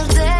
single day.